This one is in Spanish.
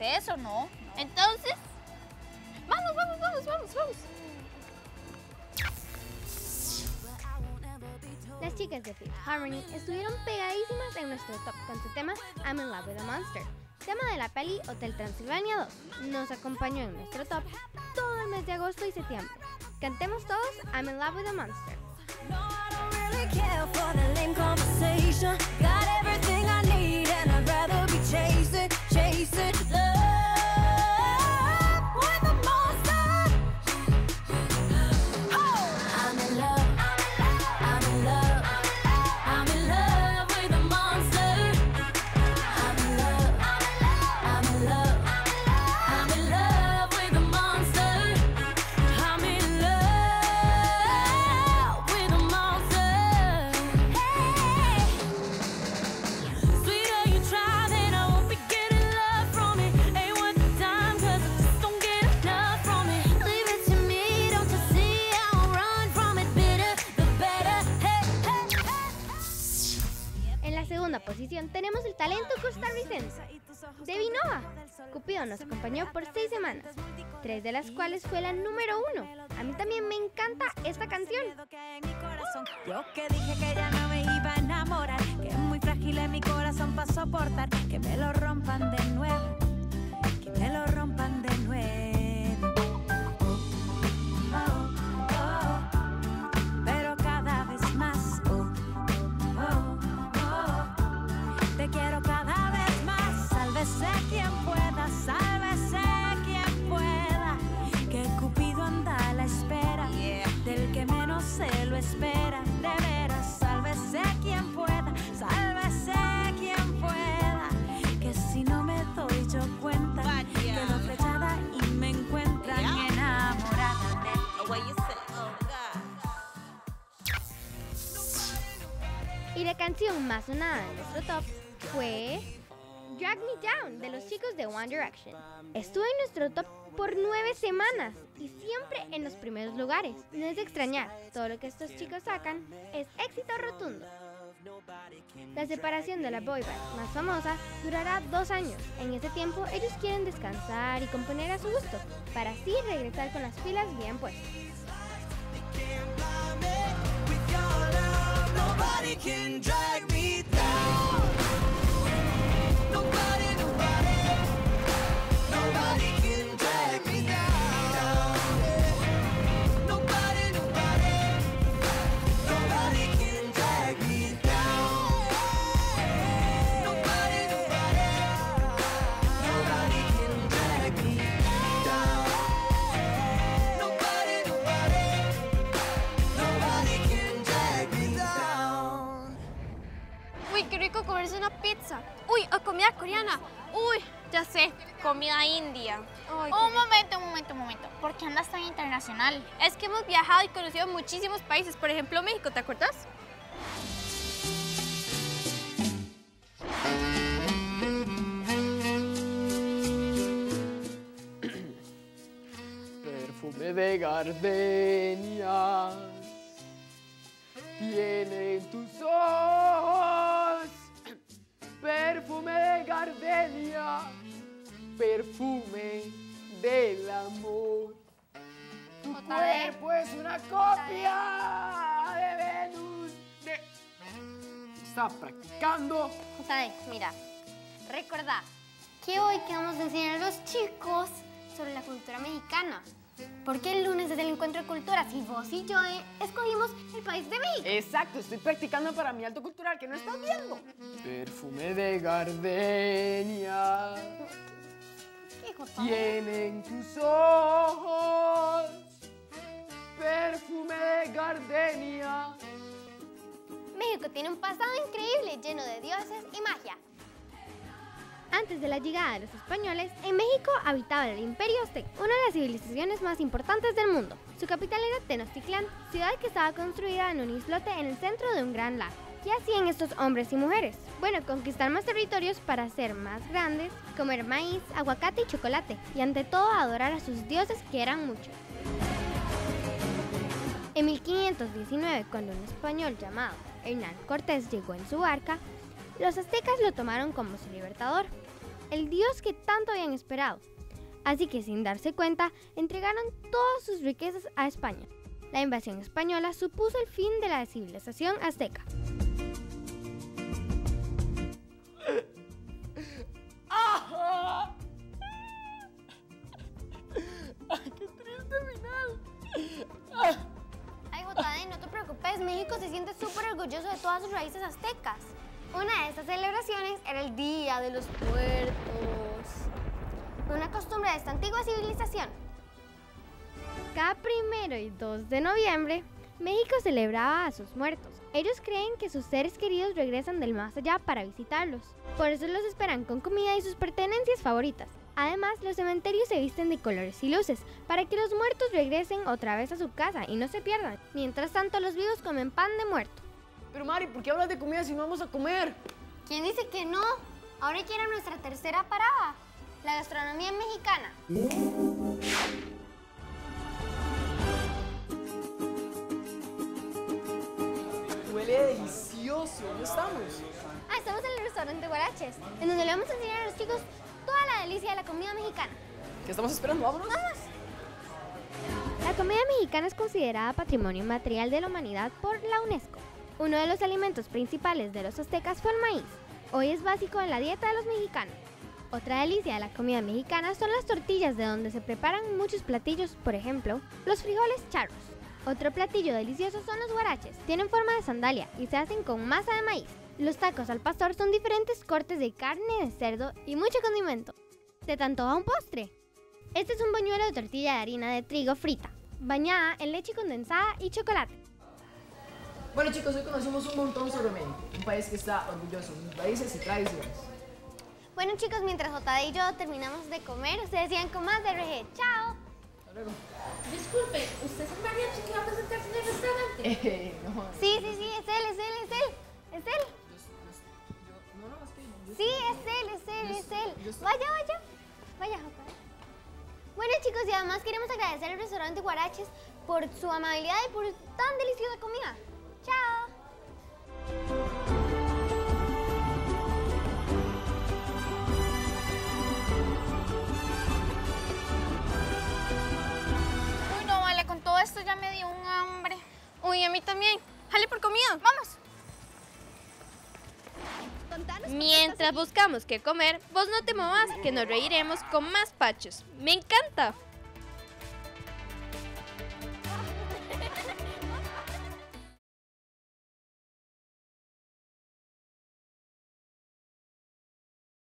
es eso, no. Entonces, vamos, vamos, vamos, vamos, vamos. Las chicas de Fifth Harmony estuvieron pegadísimas en nuestro top con su tema I'm in Love with a Monster, tema de la peli Hotel Transilvania 2. Nos acompañó en nuestro top todo el mes de agosto y septiembre. Cantemos todos I'm in Love with a Monster. Tenemos el talento costarricense, Debbie Nova. Cupido nos acompañó por seis semanas, tres de las cuales fue la número uno. A mí también me encanta esta canción. Yo que dije que no me iba a enamorar, de lo espera. De veras, sálvese quien pueda, sálvese quien pueda. Que si no me doy yo cuenta, quedo flechada y me encuentran enamorada de Y la canción más sonada en nuestro top fue Drag Me Down de los chicos de One Direction. Estuvo en nuestro top por nueve semanas y siempre en los primeros lugares. No es de extrañar, todo lo que estos chicos sacan es éxito rotundo. La separación de la boy band más famosa durará dos años. En ese tiempo ellos quieren descansar y componer a su gusto, para así regresar con las pilas bien puestas. Comerse una pizza. Uy, o comida coreana. Uy, ya sé, comida india. Ay, qué Un momento, un momento, un momento. ¿Por qué andas tan internacional? Es que hemos viajado y conocido muchísimos países, por ejemplo México, ¿te acuerdas? Perfume de gardenias tienen tus ojos. Perfume del amor. Tu cuerpo es una copia de Venus. de- Está practicando. Mira, recordá que hoy que vamos a enseñar a los chicos sobre la cultura mexicana. Porque el lunes es el encuentro de culturas y vos y yo eh, escogimos el país de México. Exacto, estoy practicando para mi alto cultural que no estás viendo. Perfume de gardenia ¿Qué, tienen tus ojos. Perfume de gardenia. México tiene un pasado increíble lleno de dioses y magia. Antes de la llegada de los españoles, en México habitaba el Imperio Azteca, una de las civilizaciones más importantes del mundo. Su capital era Tenochtitlán, ciudad que estaba construida en un islote en el centro de un gran lago. ¿Qué hacían estos hombres y mujeres? Bueno, conquistar más territorios para ser más grandes, comer maíz, aguacate y chocolate, y ante todo adorar a sus dioses que eran muchos. En 1519, cuando un español llamado Hernán Cortés llegó en su barca, Los aztecas lo tomaron como su libertador, el dios que tanto habían esperado. Así que sin darse cuenta, entregaron todas sus riquezas a España. La invasión española supuso el fin de la civilización azteca. Ay, Jotade, no te preocupes, México se siente súper orgulloso de todas sus raíces aztecas. Una de estas celebraciones era el Día de los Muertos, una costumbre de esta antigua civilización. Cada primero y 2 de noviembre, México celebraba a sus muertos. Ellos creen que sus seres queridos regresan del más allá para visitarlos. Por eso los esperan con comida y sus pertenencias favoritas. Además, los cementerios se visten de colores y luces para que los muertos regresen otra vez a su casa y no se pierdan. Mientras tanto, los vivos comen pan de muerto. Pero Mari, ¿por qué hablas de comida si no vamos a comer? ¿Quién dice que no? Ahora quiere nuestra tercera parada, la gastronomía mexicana. Huele delicioso. ¿Dónde estamos? Ah, estamos en el restaurante Guaraches, en donde le vamos a enseñar a los chicos toda la delicia de la comida mexicana. ¿Qué estamos esperando? Vámonos. La comida mexicana es considerada patrimonio inmaterial de la humanidad por la UNESCO. Uno de los alimentos principales de los aztecas fue el maíz. Hoy es básico en la dieta de los mexicanos. Otra delicia de la comida mexicana son las tortillas de donde se preparan muchos platillos, por ejemplo, los frijoles charros. Otro platillo delicioso son los guaraches. Tienen forma de sandalia y se hacen con masa de maíz. Los tacos al pastor son diferentes cortes de carne de cerdo y mucho condimento. ¿Te tanto a un postre? Este es un buñuelo de tortilla de harina de trigo frita, bañada en leche condensada y chocolate. Bueno chicos, hoy conocimos un montón sobre México, un país que está orgulloso de sus raíces y tradiciones. Bueno chicos, mientras Jotade y yo terminamos de comer, ustedes sigan con más de RG. ¡Chao! Hasta luego. Disculpe, ¿usted es el mariachi que va a presentarse en el restaurante? Eh, no, Sí, sí, sí, es él, es él, es él. Es él. no, no, es que yo- Sí, es él, es él, es él. Vaya, vaya. Vaya, Jotade. Bueno chicos, y además queremos agradecer al restaurante Guaraches por su amabilidad y por tan deliciosa comida. Mí también. Jale por comida. Vamos. Mientras buscamos qué comer, vos no te movas que nos reiremos con más pachos. ¡Me encanta!